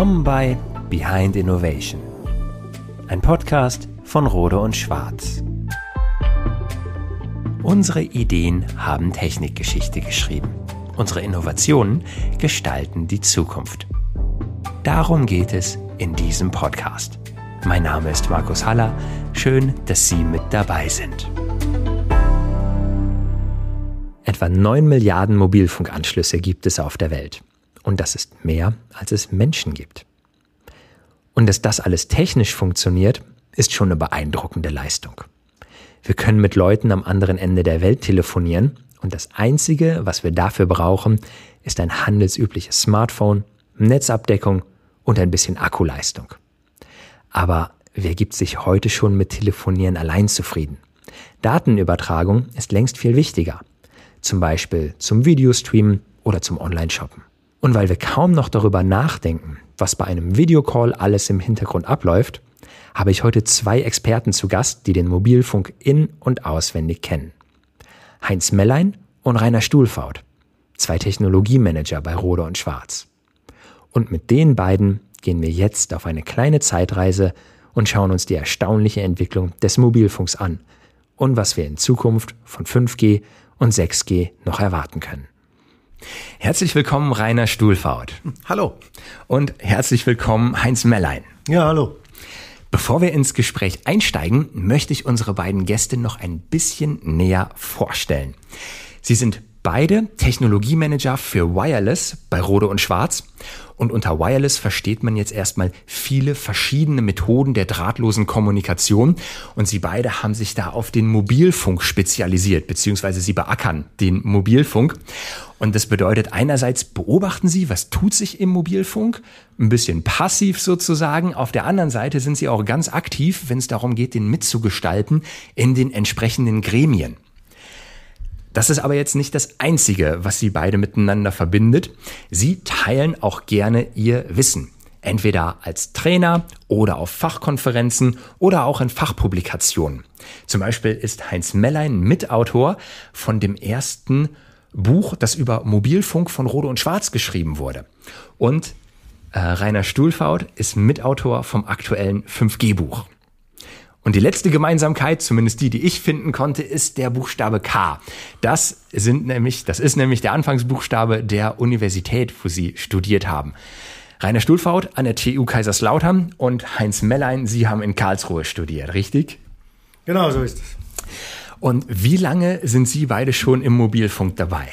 Willkommen bei Behind Innovation, ein Podcast von Rode und Schwarz. Unsere Ideen haben Technikgeschichte geschrieben. Unsere Innovationen gestalten die Zukunft. Darum geht es in diesem Podcast. Mein Name ist Markus Haller. Schön, dass Sie mit dabei sind. Etwa 9 Milliarden Mobilfunkanschlüsse gibt es auf der Welt. Und das ist mehr, als es Menschen gibt. Und dass das alles technisch funktioniert, ist schon eine beeindruckende Leistung. Wir können mit Leuten am anderen Ende der Welt telefonieren und das Einzige, was wir dafür brauchen, ist ein handelsübliches Smartphone, Netzabdeckung und ein bisschen Akkuleistung. Aber wer gibt sich heute schon mit Telefonieren allein zufrieden? Datenübertragung ist längst viel wichtiger. Zum Beispiel zum Videostreamen oder zum Online-Shoppen. Und weil wir kaum noch darüber nachdenken, was bei einem Videocall alles im Hintergrund abläuft, habe ich heute zwei Experten zu Gast, die den Mobilfunk in- und auswendig kennen. Heinz Mellein und Rainer Stuhlfaut, zwei Technologiemanager bei Rode und Schwarz. Und mit den beiden gehen wir jetzt auf eine kleine Zeitreise und schauen uns die erstaunliche Entwicklung des Mobilfunks an und was wir in Zukunft von 5G und 6G noch erwarten können. Herzlich willkommen, Rainer Stuhlfaut. Hallo. Und herzlich willkommen, Heinz Mellein. Ja, hallo. Bevor wir ins Gespräch einsteigen, möchte ich unsere beiden Gäste noch ein bisschen näher vorstellen. Sie sind beide Technologiemanager für Wireless bei Rode und Schwarz. Und unter Wireless versteht man jetzt erstmal viele verschiedene Methoden der drahtlosen Kommunikation. Und sie beide haben sich da auf den Mobilfunk spezialisiert, beziehungsweise sie beackern den Mobilfunk. Und das bedeutet einerseits beobachten Sie, was tut sich im Mobilfunk, ein bisschen passiv sozusagen. Auf der anderen Seite sind Sie auch ganz aktiv, wenn es darum geht, den mitzugestalten in den entsprechenden Gremien. Das ist aber jetzt nicht das Einzige, was sie beide miteinander verbindet. Sie teilen auch gerne ihr Wissen. Entweder als Trainer oder auf Fachkonferenzen oder auch in Fachpublikationen. Zum Beispiel ist Heinz Mellein Mitautor von dem ersten Buch, das über Mobilfunk von Rode und Schwarz geschrieben wurde. Und äh, Rainer Stuhlfaut ist Mitautor vom aktuellen 5G-Buch. Und die letzte Gemeinsamkeit, zumindest die, die ich finden konnte, ist der Buchstabe K. Das sind nämlich, das ist nämlich der Anfangsbuchstabe der Universität, wo Sie studiert haben. Rainer Stuhlfaut an der TU Kaiserslautern und Heinz Mellein, Sie haben in Karlsruhe studiert, richtig? Genau, so ist es. Und wie lange sind Sie beide schon im Mobilfunk dabei?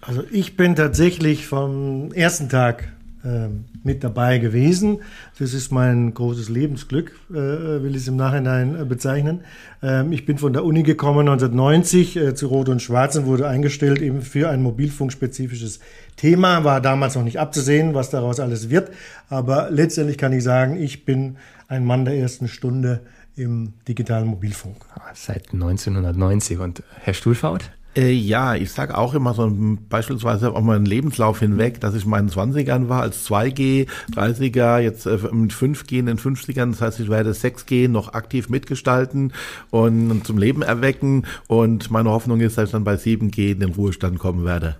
Also ich bin tatsächlich vom ersten Tag äh, mit dabei gewesen. Das ist mein großes Lebensglück, äh, will ich es im Nachhinein äh, bezeichnen. Ähm, ich bin von der Uni gekommen 1990 äh, zu Rot und Schwarz und wurde eingestellt eben für ein mobilfunkspezifisches Thema. War damals noch nicht abzusehen, was daraus alles wird. Aber letztendlich kann ich sagen, ich bin ein Mann der ersten Stunde im digitalen Mobilfunk. Seit 1990. Und Herr Stuhlfaut? Äh, ja, ich sage auch immer so beispielsweise auf meinen Lebenslauf hinweg, dass ich in meinen 20ern war als 2G, 30er, jetzt äh, mit 5G in den 50ern. Das heißt, ich werde 6G noch aktiv mitgestalten und zum Leben erwecken. Und meine Hoffnung ist, dass ich dann bei 7G in den Ruhestand kommen werde.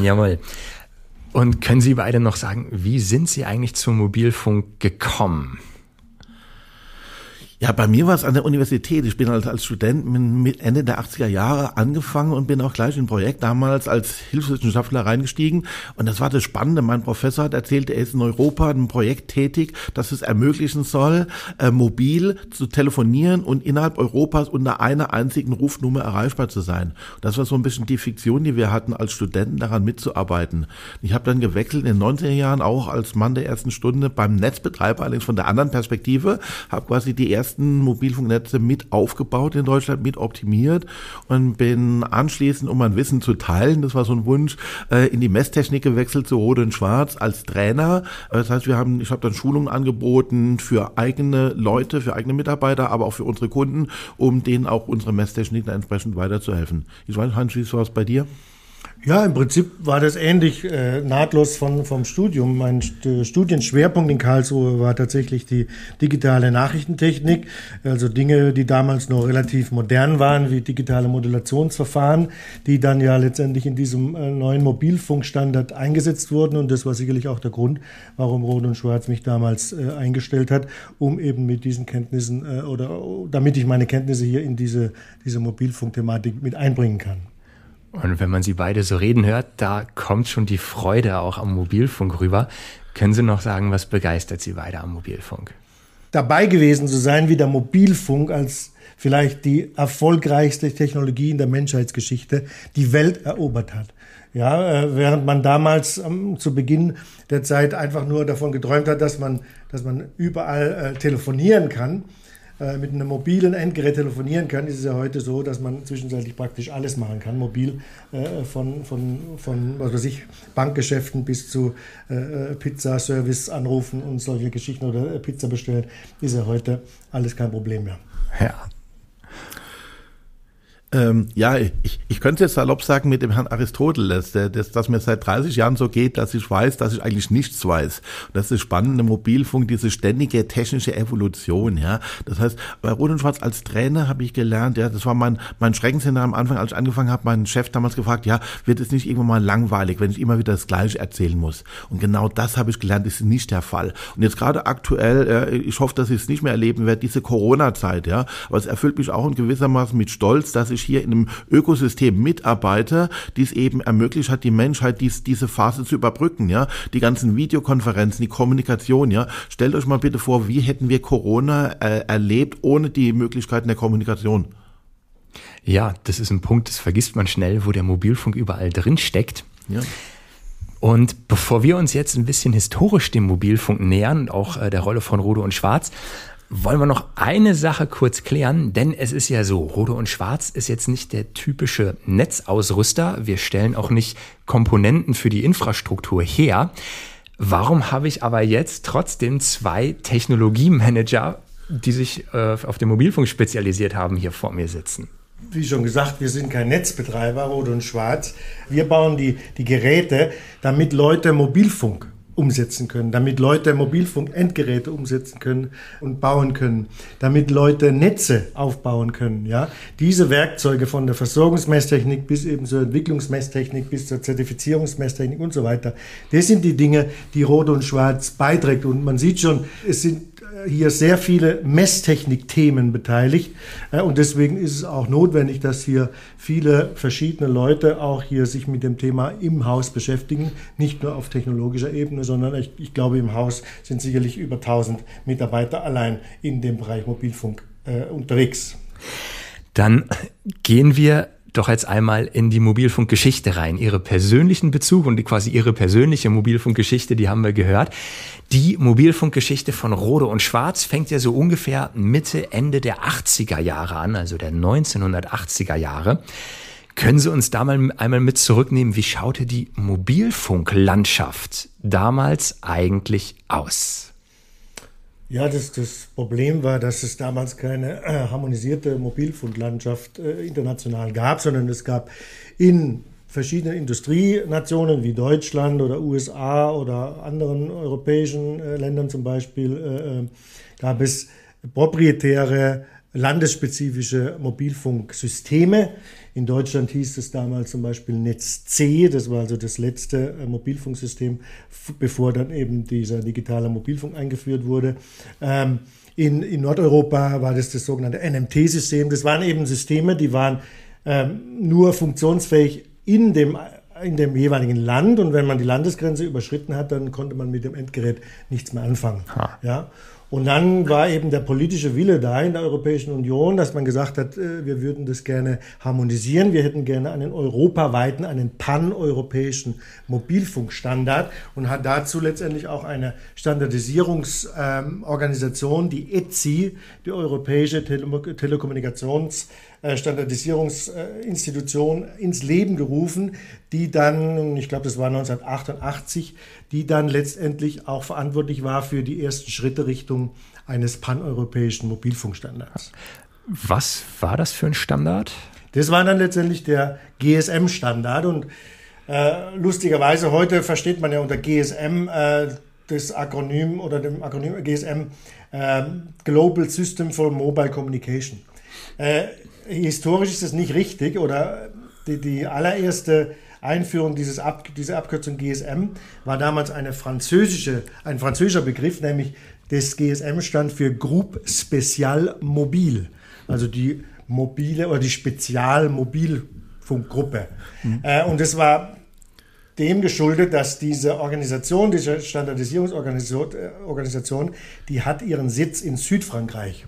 Jawohl. Und können Sie beide noch sagen, wie sind Sie eigentlich zum Mobilfunk gekommen? Ja, bei mir war es an der Universität. Ich bin halt als Student mit Ende der 80er Jahre angefangen und bin auch gleich in ein Projekt damals als Hilfswissenschaftler reingestiegen. Und das war das Spannende. Mein Professor hat erzählt, er ist in Europa in einem Projekt tätig, das es ermöglichen soll, äh, mobil zu telefonieren und innerhalb Europas unter einer einzigen Rufnummer erreichbar zu sein. Das war so ein bisschen die Fiktion, die wir hatten als Studenten, daran mitzuarbeiten. Ich habe dann gewechselt in den 90er Jahren auch als Mann der ersten Stunde beim Netzbetreiber, allerdings von der anderen Perspektive, habe quasi die erste ersten Mobilfunknetze mit aufgebaut in Deutschland, mit optimiert und bin anschließend, um mein Wissen zu teilen, das war so ein Wunsch, äh, in die Messtechnik gewechselt zu Rode und Schwarz als Trainer. Das heißt, wir haben, ich habe dann Schulungen angeboten für eigene Leute, für eigene Mitarbeiter, aber auch für unsere Kunden, um denen auch unsere Messtechnik dann entsprechend weiterzuhelfen. Ich weiß, Hans, wie war es bei dir? Ja, im Prinzip war das ähnlich äh, nahtlos von, vom Studium. Mein Studienschwerpunkt in Karlsruhe war tatsächlich die digitale Nachrichtentechnik, also Dinge, die damals noch relativ modern waren, wie digitale Modulationsverfahren, die dann ja letztendlich in diesem äh, neuen Mobilfunkstandard eingesetzt wurden. Und das war sicherlich auch der Grund, warum Rot und Schwarz mich damals äh, eingestellt hat, um eben mit diesen Kenntnissen äh, oder damit ich meine Kenntnisse hier in diese, diese Mobilfunkthematik mit einbringen kann. Und wenn man sie beide so reden hört, da kommt schon die Freude auch am Mobilfunk rüber. Können Sie noch sagen, was begeistert Sie beide am Mobilfunk? Dabei gewesen zu sein, wie der Mobilfunk als vielleicht die erfolgreichste Technologie in der Menschheitsgeschichte die Welt erobert hat. Ja, äh, während man damals ähm, zu Beginn der Zeit einfach nur davon geträumt hat, dass man, dass man überall äh, telefonieren kann, äh, mit einem mobilen Endgerät telefonieren kann, ist es ja heute so, dass man zwischenzeitlich praktisch alles machen kann, mobil äh, von, von, von was weiß ich, Bankgeschäften bis zu äh, äh Pizzaservice anrufen und solche Geschichten oder äh, Pizza bestellen, ist ja heute alles kein Problem mehr. Ja, ähm, ja, ich, ich könnte jetzt salopp sagen mit dem Herrn Aristoteles, der, das, dass mir seit 30 Jahren so geht, dass ich weiß, dass ich eigentlich nichts weiß. Und das ist spannende Mobilfunk, diese ständige technische Evolution. Ja, Das heißt, bei Rot und Schwarz als Trainer habe ich gelernt, ja, das war mein, mein Schreckenssinn am Anfang, als ich angefangen habe, mein Chef damals gefragt, ja, wird es nicht irgendwann mal langweilig, wenn ich immer wieder das Gleiche erzählen muss? Und genau das habe ich gelernt, ist nicht der Fall. Und jetzt gerade aktuell, äh, ich hoffe, dass ich es nicht mehr erleben werde, diese Corona-Zeit, ja, aber es erfüllt mich auch in gewissermaßen mit Stolz, dass ich hier in einem Ökosystem mitarbeite, die es eben ermöglicht hat, die Menschheit dies, diese Phase zu überbrücken, ja. Die ganzen Videokonferenzen, die Kommunikation, ja. Stellt euch mal bitte vor, wie hätten wir Corona äh, erlebt ohne die Möglichkeiten der Kommunikation? Ja, das ist ein Punkt, das vergisst man schnell, wo der Mobilfunk überall drin steckt. Ja. Und bevor wir uns jetzt ein bisschen historisch dem Mobilfunk nähern, auch äh, der Rolle von Rode und Schwarz, wollen wir noch eine Sache kurz klären, denn es ist ja so, Rode und Schwarz ist jetzt nicht der typische Netzausrüster. Wir stellen auch nicht Komponenten für die Infrastruktur her. Warum habe ich aber jetzt trotzdem zwei Technologiemanager, die sich äh, auf den Mobilfunk spezialisiert haben, hier vor mir sitzen? Wie schon gesagt, wir sind kein Netzbetreiber, Rot und Schwarz. Wir bauen die, die Geräte, damit Leute Mobilfunk umsetzen können, damit Leute Mobilfunk-Endgeräte umsetzen können und bauen können, damit Leute Netze aufbauen können. Ja, diese Werkzeuge von der Versorgungsmesstechnik bis eben zur Entwicklungsmesstechnik bis zur Zertifizierungsmesstechnik und so weiter. Das sind die Dinge, die Rot und Schwarz beiträgt und man sieht schon, es sind hier sehr viele Messtechnik-Themen beteiligt. Äh, und deswegen ist es auch notwendig, dass hier viele verschiedene Leute auch hier sich mit dem Thema im Haus beschäftigen. Nicht nur auf technologischer Ebene, sondern ich, ich glaube, im Haus sind sicherlich über 1000 Mitarbeiter allein in dem Bereich Mobilfunk äh, unterwegs. Dann gehen wir doch jetzt einmal in die Mobilfunkgeschichte rein. Ihre persönlichen Bezug und quasi Ihre persönliche Mobilfunkgeschichte, die haben wir gehört. Die Mobilfunkgeschichte von Rode und Schwarz fängt ja so ungefähr Mitte, Ende der 80er Jahre an, also der 1980er Jahre. Können Sie uns da mal einmal mit zurücknehmen, wie schaute die Mobilfunklandschaft damals eigentlich aus? Ja, das, das Problem war, dass es damals keine äh, harmonisierte Mobilfunklandschaft äh, international gab, sondern es gab in verschiedenen Industrienationen wie Deutschland oder USA oder anderen europäischen äh, Ländern zum Beispiel, äh, äh, gab es proprietäre landesspezifische Mobilfunksysteme. In Deutschland hieß es damals zum Beispiel Netz C, das war also das letzte äh, Mobilfunksystem, bevor dann eben dieser digitale Mobilfunk eingeführt wurde. Ähm, in, in Nordeuropa war das das sogenannte NMT-System. Das waren eben Systeme, die waren ähm, nur funktionsfähig in dem in dem jeweiligen Land und wenn man die Landesgrenze überschritten hat, dann konnte man mit dem Endgerät nichts mehr anfangen. Ha. Ja. Und dann war eben der politische Wille da in der Europäischen Union, dass man gesagt hat, äh, wir würden das gerne harmonisieren. Wir hätten gerne einen europaweiten, einen paneuropäischen Mobilfunkstandard und hat dazu letztendlich auch eine Standardisierungsorganisation, die ETSI, die Europäische Telekommunikations- äh, Standardisierungsinstitution ins Leben gerufen, die dann, ich glaube, das war 1988, die dann letztendlich auch verantwortlich war für die ersten Schritte Richtung eines paneuropäischen Mobilfunkstandards. Was war das für ein Standard? Das war dann letztendlich der GSM-Standard und Äh, lustigerweise heute versteht man ja unter GSM äh, das Akronym oder dem Akronym GSM äh, Global System for Mobile Communication. Äh, historisch ist das nicht richtig oder die, die allererste Einführung dieses Ab, dieser Abkürzung GSM war damals eine französische, ein französischer Begriff, nämlich das GSM stand für Groupe Special Mobil, also die mobile oder die Spezialmobilfunkgruppe. Mhm. Äh, und das war dem geschuldet, dass diese Organisation, diese Standardisierungsorganisation, die hat ihren Sitz in Südfrankreich.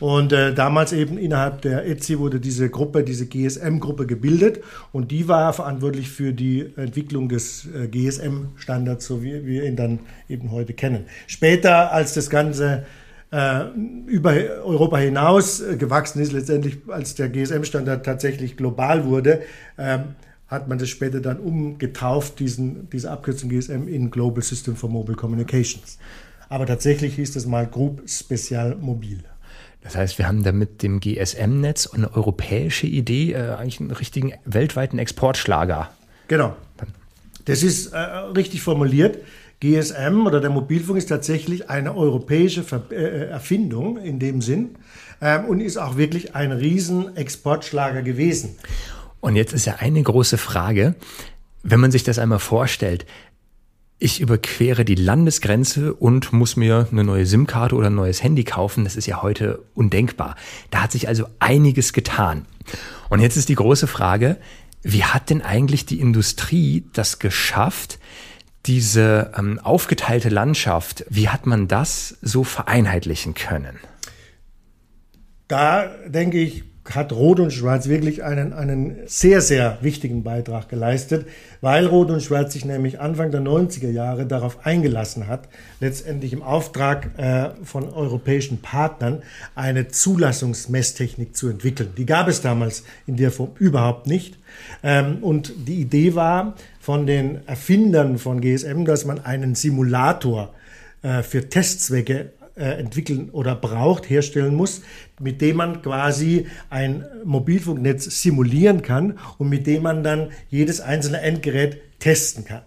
Und äh, damals eben innerhalb der ETSI wurde diese Gruppe, diese GSM-Gruppe gebildet und die war verantwortlich für die Entwicklung des äh, GSM-Standards, so wie wir ihn dann eben heute kennen. Später, als das Ganze äh, über Europa hinaus äh, gewachsen ist, letztendlich als der GSM-Standard tatsächlich global wurde, ähm, hat man das später dann umgetauft, diesen, diese Abkürzung GSM in Global System for Mobile Communications. Aber tatsächlich hieß es mal Group Special Mobil. Das heißt, wir haben da mit dem GSM-Netz eine europäische Idee, äh, eigentlich einen richtigen weltweiten Exportschlager. Genau. Das ist äh, richtig formuliert. GSM oder der Mobilfunk ist tatsächlich eine europäische Ver äh, Erfindung in dem Sinn ähm, und ist auch wirklich ein riesen Exportschlager gewesen. Und jetzt ist ja eine große Frage, wenn man sich das einmal vorstellt, ich überquere die Landesgrenze und muss mir eine neue SIM-Karte oder ein neues Handy kaufen. Das ist ja heute undenkbar. Da hat sich also einiges getan. Und jetzt ist die große Frage, wie hat denn eigentlich die Industrie das geschafft, diese ähm, aufgeteilte Landschaft, wie hat man das so vereinheitlichen können? Da denke ich, hat Rot und Schwarz wirklich einen, einen sehr, sehr wichtigen Beitrag geleistet, weil Rot und Schwarz sich nämlich Anfang der 90er Jahre darauf eingelassen hat, letztendlich im Auftrag äh, von europäischen Partnern eine Zulassungsmesstechnik zu entwickeln. Die gab es damals in der Form überhaupt nicht. Ähm, und die Idee war von den Erfindern von GSM, dass man einen Simulator äh, für Testzwecke entwickeln oder braucht, herstellen muss, mit dem man quasi ein Mobilfunknetz simulieren kann und mit dem man dann jedes einzelne Endgerät testen kann.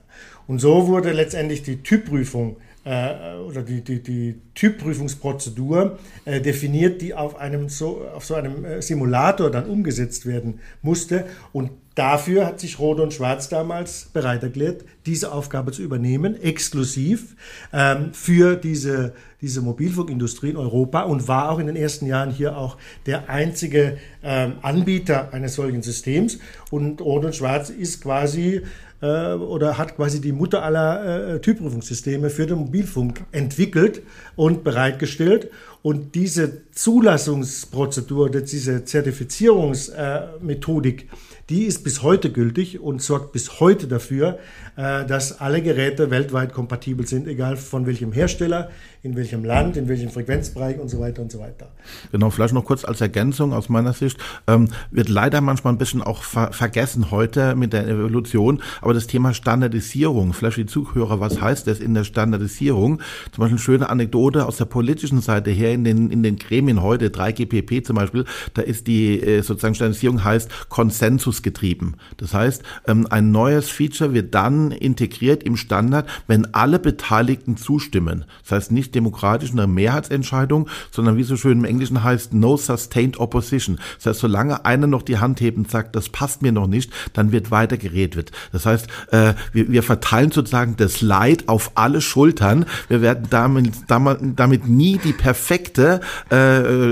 Und so wurde letztendlich die Typprüfung äh, oder die, die, die Typprüfungsprozedur äh, definiert, die auf einem so, auf so einem äh, Simulator dann umgesetzt werden musste. Und Dafür hat sich Rot und Schwarz damals bereit erklärt, diese Aufgabe zu übernehmen, exklusiv ähm, für diese, diese Mobilfunkindustrie in Europa und war auch in den ersten Jahren hier auch der einzige ähm, Anbieter eines solchen Systems. Und Rot und Schwarz ist quasi äh, oder hat quasi die Mutter aller äh, Typprüfungssysteme für den Mobilfunk entwickelt und bereitgestellt. Und diese Zulassungsprozedur, diese Zertifizierungsmethodik, die ist bis heute gültig und sorgt bis heute dafür, äh, dass alle Geräte weltweit kompatibel sind, egal von welchem Hersteller, in welchem Land, in welchem Frequenzbereich und so weiter und so weiter. Genau, vielleicht noch kurz als Ergänzung aus meiner Sicht, ähm, wird leider manchmal ein bisschen auch ver vergessen heute mit der Evolution, aber das Thema Standardisierung, vielleicht die Zuhörer, was heißt das in der Standardisierung? Zum Beispiel eine schöne Anekdote aus der politischen Seite her in den, in den Gremien heute, 3GPP zum Beispiel, da ist die äh, sozusagen Standardisierung heißt Konsensus getrieben. Das heißt, ähm, ein neues Feature wird dann integriert im Standard, wenn alle Beteiligten zustimmen. Das heißt nicht demokratisch eine Mehrheitsentscheidung, sondern wie so schön im Englischen heißt, no sustained opposition. Das heißt, solange einer noch die Hand hebt und sagt, das passt mir noch nicht, dann wird weiter geredet. Das heißt, äh, wir, wir verteilen sozusagen das Leid auf alle Schultern. Wir werden damit, damit nie die perfekte, äh,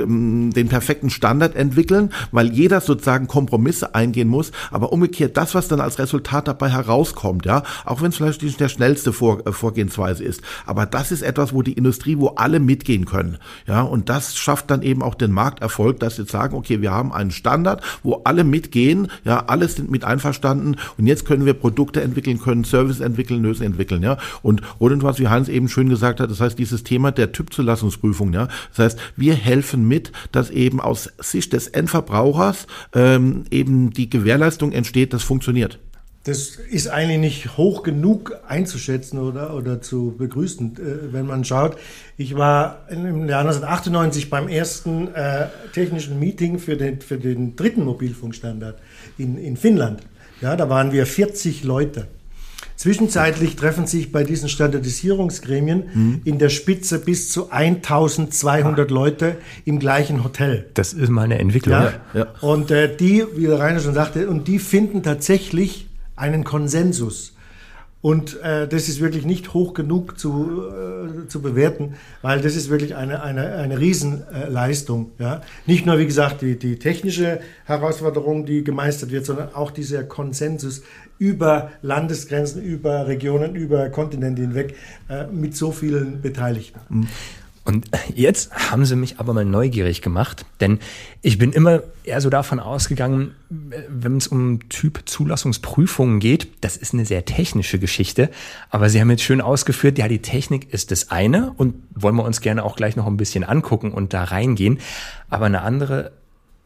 den perfekten Standard entwickeln, weil jeder sozusagen Kompromisse eingehen muss. Aber umgekehrt, das, was dann als Resultat dabei herauskommt, ja, auch wenn es vielleicht nicht der schnellste Vor, äh, Vorgehensweise ist, aber das ist etwas, wo die Industrie Industrie, wo alle mitgehen können. Ja, und das schafft dann eben auch den Markterfolg, dass sie sagen, okay, wir haben einen Standard, wo alle mitgehen, ja, alle sind mit einverstanden und jetzt können wir Produkte entwickeln, können Service entwickeln, Lösungen entwickeln, ja. Und und was wie Hans eben schön gesagt hat, das heißt dieses Thema der Typzulassungsprüfung, ja. Das heißt, wir helfen mit, dass eben aus Sicht des Endverbrauchers ähm, eben die Gewährleistung entsteht, das funktioniert. Das ist eigentlich nicht hoch genug einzuschätzen oder, oder zu begrüßen, äh, wenn man schaut. Ich war im Jahr 1998 beim ersten äh, technischen Meeting für den, für den dritten Mobilfunkstandard in, in Finnland. Ja, da waren wir 40 Leute. Zwischenzeitlich treffen sich bei diesen Standardisierungsgremien mhm. in der Spitze bis zu 1200 ah. Leute im gleichen Hotel. Das ist mal eine Entwicklung. Ja. ja. Und äh, die, wie der Rainer schon sagte, und die finden tatsächlich einen Konsensus. Und äh, das ist wirklich nicht hoch genug zu, äh, zu bewerten, weil das ist wirklich eine, eine, eine Riesenleistung. ja? Nicht nur, wie gesagt, die, die technische Herausforderung, die gemeistert wird, sondern auch dieser Konsensus über Landesgrenzen, über Regionen, über Kontinente hinweg äh, mit so vielen Beteiligten. Mhm. Und jetzt haben sie mich aber mal neugierig gemacht, denn ich bin immer eher so davon ausgegangen, wenn es um Typ-Zulassungsprüfungen geht, das ist eine sehr technische Geschichte, aber sie haben jetzt schön ausgeführt, ja, die Technik ist das eine und wollen wir uns gerne auch gleich noch ein bisschen angucken und da reingehen, aber eine andere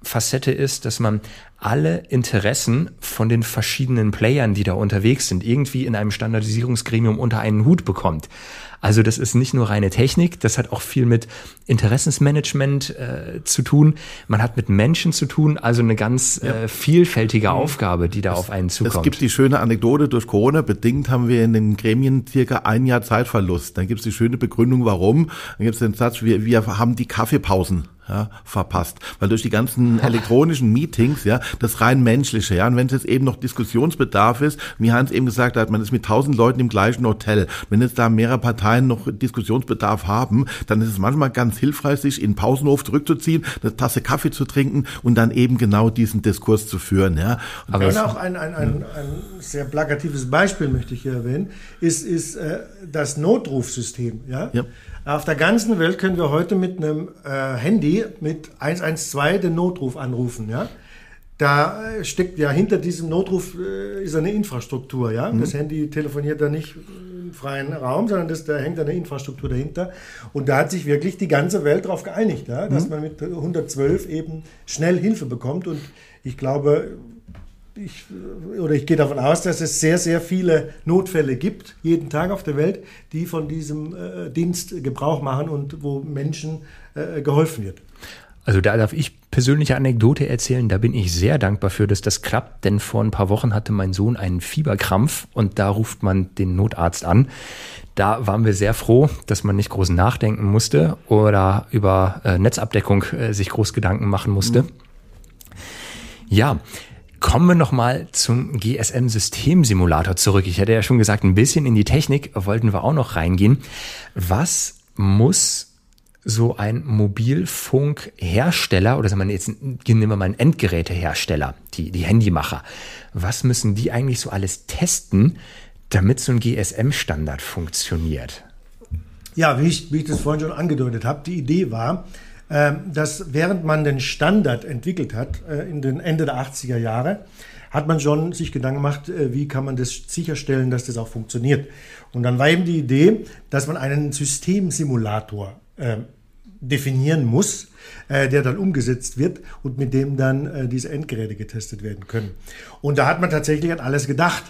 Facette ist, dass man alle Interessen von den verschiedenen Playern, die da unterwegs sind, irgendwie in einem Standardisierungsgremium unter einen Hut bekommt. Also das ist nicht nur reine Technik, das hat auch viel mit Interessensmanagement äh, zu tun. Man hat mit Menschen zu tun, also eine ganz ja. äh, vielfältige mhm. Aufgabe, die da es, auf einen zukommt. Es gibt die schöne Anekdote, durch Corona bedingt haben wir in den Gremien circa ein Jahr Zeitverlust. Dann gibt es die schöne Begründung, warum. Dann gibt es den Satz, wir, wir haben die Kaffeepausen ja, verpasst. Weil durch die ganzen elektronischen Meetings, ja, das rein menschliche, ja, und wenn es jetzt eben noch Diskussionsbedarf ist, wie Hans eben gesagt hat, man ist mit tausend Leuten im gleichen Hotel. Wenn jetzt da mehrere Parteien noch Diskussionsbedarf haben, dann ist es manchmal ganz hilfreich, sich in den Pausenhof zurückzuziehen, eine Tasse Kaffee zu trinken und dann eben genau diesen Diskurs zu führen, ja. Und Aber auch ein, ein, ein, ein sehr plakatives Beispiel möchte ich hier erwähnen, ist, ist äh, das Notrufsystem, ja. ja. Auf der ganzen Welt können wir heute mit einem äh, Handy mit 112 den Notruf anrufen. Ja? Da äh, steckt ja hinter diesem Notruf äh, ist eine Infrastruktur. Ja? Mhm. Das Handy telefoniert da nicht im freien Raum, sondern das, da hängt eine Infrastruktur dahinter. Und da hat sich wirklich die ganze Welt darauf geeinigt, ja? dass mhm. man mit 112 eben schnell Hilfe bekommt. Und ich glaube, ich, oder ich gehe davon aus, dass es sehr, sehr viele Notfälle gibt, jeden Tag auf der Welt, die von diesem äh, Dienst Gebrauch machen und wo Menschen äh, geholfen wird. Also da darf ich persönliche Anekdote erzählen, da bin ich sehr dankbar für, dass das klappt, denn vor ein paar Wochen hatte mein Sohn einen Fieberkrampf und da ruft man den Notarzt an. Da waren wir sehr froh, dass man nicht groß nachdenken musste oder über äh, Netzabdeckung äh, sich groß Gedanken machen musste. Mhm. Ja, Kommen wir nochmal zum GSM-Systemsimulator zurück. Ich hatte ja schon gesagt, ein bisschen in die Technik wollten wir auch noch reingehen. Was muss so ein Mobilfunkhersteller oder sagen wir jetzt nehmen wir mal einen Endgerätehersteller, die, die Handymacher, was müssen die eigentlich so alles testen, damit so ein GSM-Standard funktioniert? Ja, wie ich, wie ich das vorhin schon angedeutet habe, die Idee war, dass während man den Standard entwickelt hat, äh, in den Ende der 80er Jahre, hat man schon sich Gedanken gemacht, äh, wie kann man das sicherstellen, dass das auch funktioniert. Und dann war eben die Idee, dass man einen Systemsimulator äh, definieren muss, äh, der dann umgesetzt wird und mit dem dann diese Endgeräte getestet werden können. Und da hat man tatsächlich an alles gedacht.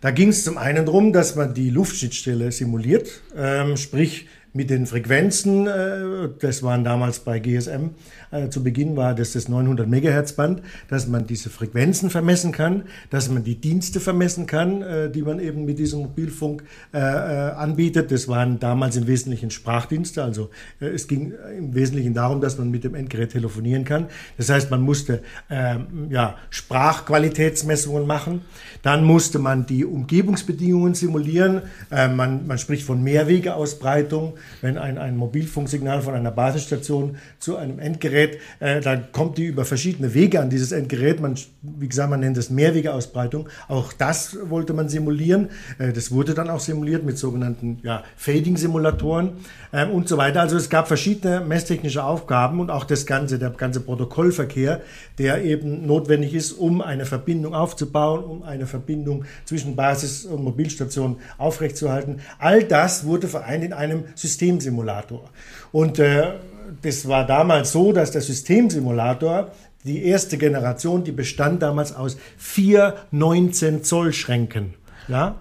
Da ging es zum einen darum, dass man die Luftschnittstelle simuliert, ähm, sprich mit den Frequenzen, äh, das waren damals bei GSM, äh, zu Beginn war das das 900 Megahertz Band, dass man diese Frequenzen vermessen kann, dass man die Dienste vermessen kann, äh, die man eben mit diesem Mobilfunk anbietet. Das waren damals im Wesentlichen Sprachdienste, also es ging im Wesentlichen darum, dass man mit dem Endgerät telefonieren kann. Das heißt, man musste ähm, ja, Sprachqualitätsmessungen machen, dann musste man die Umgebungsbedingungen simulieren, man, man spricht von Mehrwegeausbreitung, wenn ein, ein Mobilfunksignal von einer Basisstation zu einem Endgerät, äh, dann kommt die über verschiedene Wege an dieses Endgerät. Man, wie gesagt, man nennt das Mehrwegeausbreitung. Auch das wollte man simulieren. Äh, das wurde dann auch simuliert mit sogenannten ja, Fading-Simulatoren äh, und so weiter. Also es gab verschiedene messtechnische Aufgaben und auch das ganze, der ganze Protokollverkehr, der eben notwendig ist, um eine Verbindung aufzubauen, um eine Verbindung zwischen Basis und Mobilstation aufrechtzuerhalten. All das wurde vereint in einem System Systemsimulator. Und äh, das war damals so, dass der Systemsimulator, die erste Generation, die bestand damals aus vier 19 Zoll Schränken. Ja?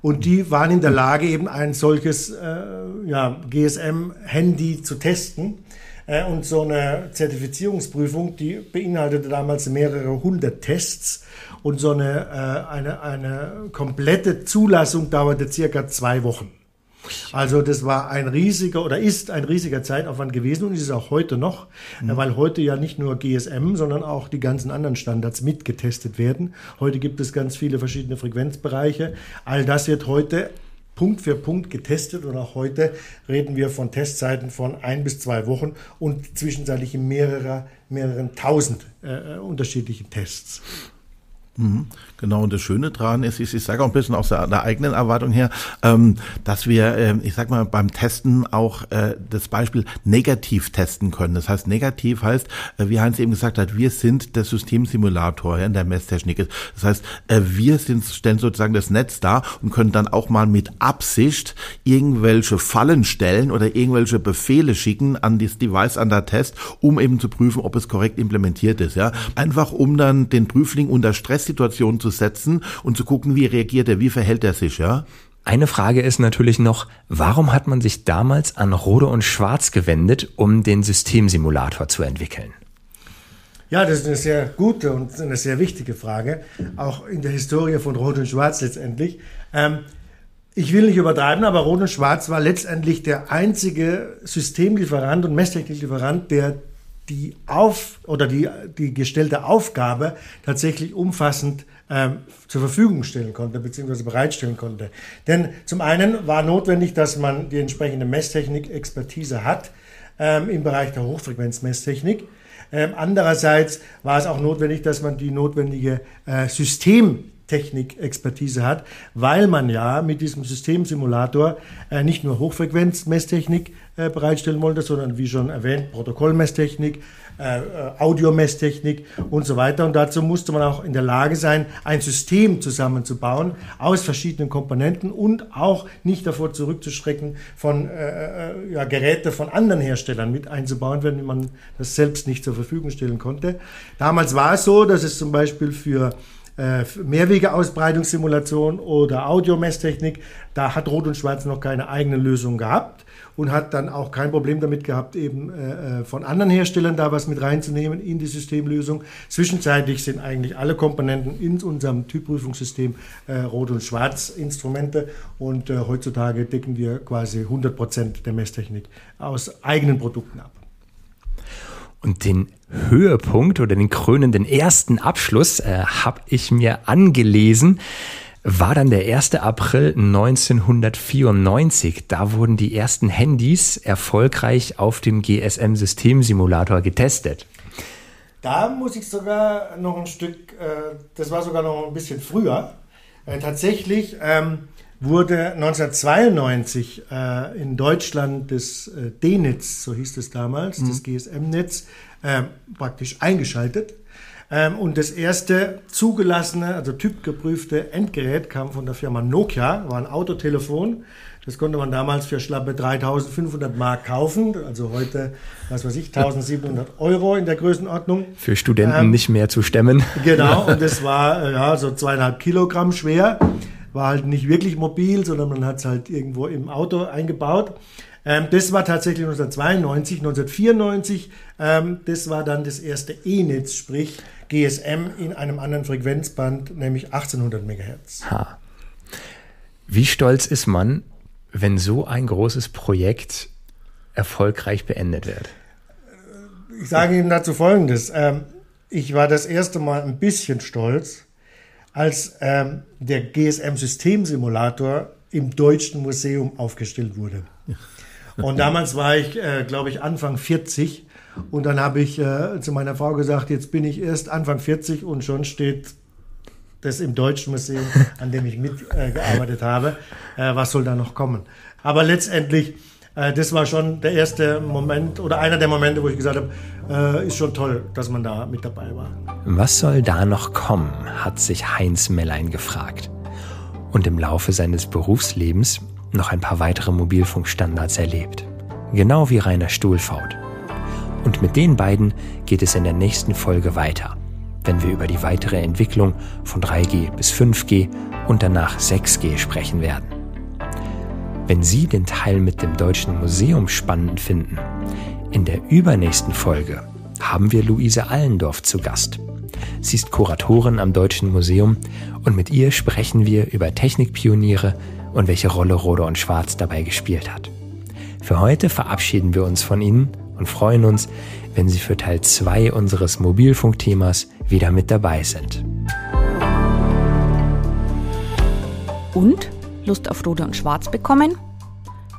Und die waren in der Lage, eben ein solches äh, ja, GSM-Handy zu testen. Äh, und so eine Zertifizierungsprüfung, die beinhaltete damals mehrere hundert Tests. Und so eine, äh, eine, eine komplette Zulassung dauerte circa zwei Wochen. Also das war ein riesiger oder ist ein riesiger Zeitaufwand gewesen und ist es auch heute noch, mhm. weil heute ja nicht nur GSM, sondern auch die ganzen anderen Standards mitgetestet werden. Heute gibt es ganz viele verschiedene Frequenzbereiche. All das wird heute Punkt für Punkt getestet und auch heute reden wir von Testzeiten von ein bis zwei Wochen und zwischenzeitlich mehrerer, mehreren tausend äh, unterschiedlichen Tests. Mhm. Genau, und das Schöne daran ist, ich, ich sage auch ein bisschen aus der, der eigenen Erwartung her, ähm, dass wir, ähm, ich sag mal, beim Testen auch äh, das Beispiel negativ testen können. Das heißt, negativ heißt, äh, wie Heinz eben gesagt hat, wir sind der Systemsimulator in der Messtechnik. Das heißt, äh, wir sind, stellen sozusagen das Netz dar und können dann auch mal mit Absicht irgendwelche Fallen stellen oder irgendwelche Befehle schicken an das Device, an der Test, um eben zu prüfen, ob es korrekt implementiert ist. Ja, Einfach um dann den Prüfling unter Stress Stresssituation zu setzen und zu gucken, wie reagiert er, wie verhält er sich, ja? Eine Frage ist natürlich noch, warum hat man sich damals an Rode und Schwarz gewendet, um den Systemsimulator zu entwickeln? Ja, das ist eine sehr gute und eine sehr wichtige Frage, auch in der Historie von Rot und Schwarz letztendlich. Ähm, ich will nicht übertreiben, aber Rot und Schwarz war letztendlich der einzige Systemlieferant und Messtechniklieferant, der die auf oder die, die gestellte Aufgabe tatsächlich umfassend ähm, zur Verfügung stellen konnte, beziehungsweise bereitstellen konnte. Denn zum einen war notwendig, dass man die entsprechende Messtechnik-Expertise hat ähm, im Bereich der Hochfrequenzmesstechnik. Ähm, andererseits war es auch notwendig, dass man die notwendige äh, System Technik-Expertise hat, weil man ja mit diesem Systemsimulator äh, nicht nur Hochfrequenzmesstechnik äh, bereitstellen wollte, sondern wie schon erwähnt, Protokollmesstechnik, äh, äh, Audiomesstechnik und so weiter. Und dazu musste man auch in der Lage sein, ein System zusammenzubauen aus verschiedenen Komponenten und auch nicht davor zurückzuschrecken, von äh, äh, ja, Geräte von anderen Herstellern mit einzubauen, wenn man das selbst nicht zur Verfügung stellen konnte. Damals war es so, dass es zum Beispiel für äh, Mehrwegeausbreitungssimulation oder Audiomesstechnik, da hat Rot und Schwarz noch keine eigene Lösung gehabt und hat dann auch kein Problem damit gehabt, eben äh, äh, von anderen Herstellern da was mit reinzunehmen in die Systemlösung. Zwischenzeitlich sind eigentlich alle Komponenten in unserem Typprüfungssystem äh, Rot- und Schwarz-Instrumente und äh, heutzutage decken wir quasi 100 Prozent der Messtechnik aus eigenen Produkten ab. Und den Höhepunkt oder den krönenden ersten Abschluss äh, habe ich mir angelesen war dann der 1. April 1994. Da wurden die ersten Handys erfolgreich auf dem GSM-Systemsimulator getestet. Da muss ich sogar noch ein Stück, äh, das war sogar noch ein bisschen früher. Äh, tatsächlich ähm, wurde 1992 äh, in Deutschland das äh, D-Netz, so hieß es damals, mhm. das GSM-Netz, äh, praktisch eingeschaltet. Ähm, und das erste zugelassene, also typgeprüfte Endgerät kam von der Firma Nokia, war ein Autotelefon. Das konnte man damals für schlappe 3500 Mark kaufen, also heute, was weiß ich, 1700 Euro in der Größenordnung. Für Studenten ähm, nicht mehr zu stemmen. Genau, und das war äh, ja, so zweieinhalb Kilogramm schwer, war halt nicht wirklich mobil, sondern man hat es halt irgendwo im Auto eingebaut. Ähm, das war tatsächlich 1992, 1994, ähm, das war dann das erste E-Netz, sprich GSM in einem anderen Frequenzband, nämlich 1800 MHz. Ha. Wie stolz ist man, wenn so ein großes Projekt erfolgreich beendet wird? Ich sage Ihnen dazu Folgendes. Ähm, ich war das erste Mal ein bisschen stolz, als ähm, der GSM-Systemsimulator im Deutschen Museum aufgestellt wurde. Und damals war ich, äh, glaube ich, Anfang 40 und dann habe ich äh, zu meiner Frau gesagt, jetzt bin ich erst Anfang 40 und schon steht das im Deutschen Museum, an dem ich mitgearbeitet äh, habe. Äh, was soll da noch kommen? Aber letztendlich, äh, das war schon der erste Moment oder einer der Momente, wo ich gesagt habe, äh, ist schon toll, dass man da mit dabei war. Was soll da noch kommen, hat sich Heinz Mellein gefragt. Und im Laufe seines Berufslebens noch ein paar weitere Mobilfunkstandards erlebt. Genau wie Rainer Stuhlfaut. Und mit den beiden geht es in der nächsten Folge weiter, wenn wir über die weitere Entwicklung von 3G bis 5G und danach 6G sprechen werden. Wenn Sie den Teil mit dem Deutschen Museum spannend finden, In der übernächsten Folge haben wir Luise Allendorf zu Gast. Sie ist Kuratorin am Deutschen Museum und mit ihr sprechen wir über Technikpioniere und welche Rolle Rode und Schwarz dabei gespielt hat. Für heute verabschieden wir uns von Ihnen und freuen uns, wenn Sie für Teil 2 unseres Mobilfunkthemas wieder mit dabei sind. Und Lust auf Rode und Schwarz bekommen?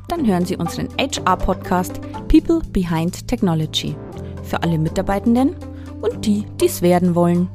Dann hören Sie unseren HR-Podcast People Behind Technology für alle Mitarbeitenden und die, die es werden wollen.